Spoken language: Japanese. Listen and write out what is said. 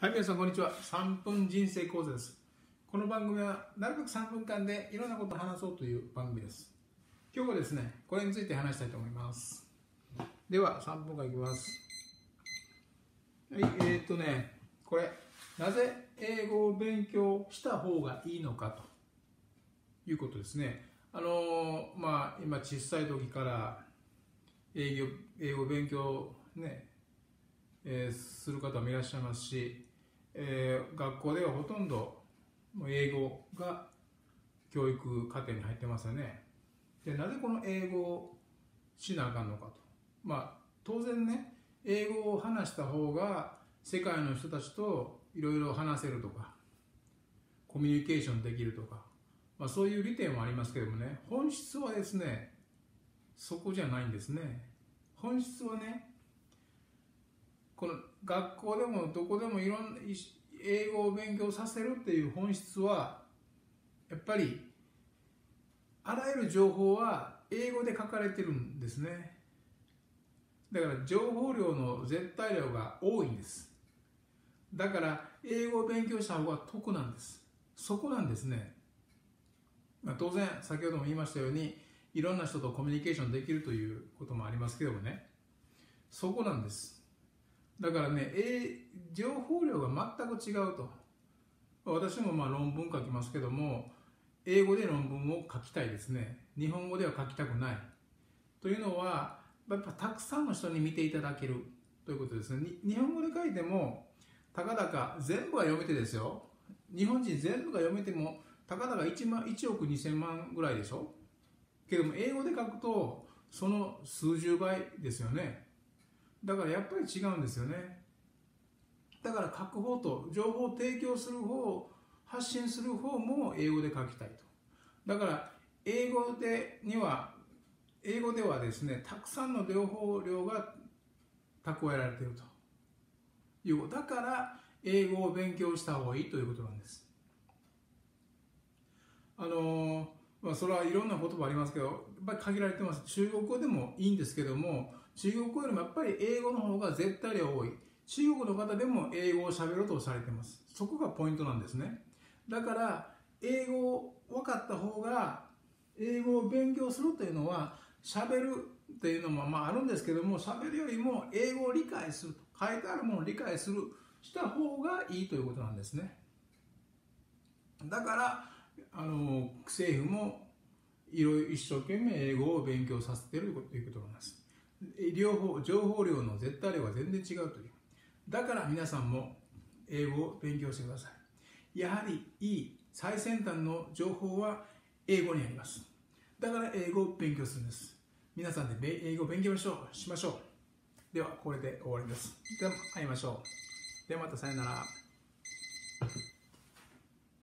はい、皆さん、こんにちは。3分人生講座です。この番組は、なるべく3分間でいろんなことを話そうという番組です。今日はですね、これについて話したいと思います。では、3分間いきます。はい、えー、っとね、これ、なぜ英語を勉強した方がいいのかということですね。あのーまあ、今、小さい時から英語英語勉強ね、えーする方もいらっしゃいますし、えー学校ではほとんど英語が教育課程に入ってますよね。でなぜこの英語をしなあかんのかと。まあ当然ね英語を話した方が世界の人たちといろいろ話せるとかコミュニケーションできるとか、まあ、そういう利点もありますけどもね本質はですねそこじゃないんですね。本質はねこの学校でもどこでもいろんな英語を勉強させるっていう本質はやっぱりあらゆる情報は英語で書かれてるんですね。だから情報量の絶対量が多いんです。だから英語を勉強した方が得なんです。そこなんですね、まあ、当然先ほども言いましたようにいろんな人とコミュニケーションできるということもありますけどもね。そこなんです。だからね、えー情報量が全く違うと。私もまあ論文書きますけども、英語で論文を書きたいですね。日本語では書きたくない。というのは、やっぱたくさんの人に見ていただけるということですね。日本語で書いても、たかだか全部は読めてですよ。日本人全部が読めても、たかだか 1, 万1億2000万ぐらいでしょ。けども、英語で書くと、その数十倍ですよね。だからやっぱり違うんですよね。だから書く方と情報を提供する方発信する方も英語で書きたいと。だから英語でには英語ではですねたくさんの情報量が蓄えられていると。いうだから英語を勉強した方がいいということなんです。あのまあ、それはいろんな言葉ありますけどやっぱり限られてます。中国語でもいいんですけども中国語よりもやっぱり英語の方が絶対量多い。中国の方でも英語を喋ろうとされてます。そこがポイントなんですね。だから英語を分かった方が英語を勉強するというのは喋るっていうのもまああるんですけども喋るよりも英語を理解する。と書いてあるものを理解する。した方がいいということなんですね。だからあの政府もいろいろ一生懸命英語を勉強させているということなんです両方情報量の絶対量が全然違うというだから皆さんも英語を勉強してください。やはりいい最先端の情報は英語にあります。だから英語を勉強するんです。皆さんで英語を勉強しましょう。しましょう。では、これで終わりです。では、会いましょう。ではまたさよなら。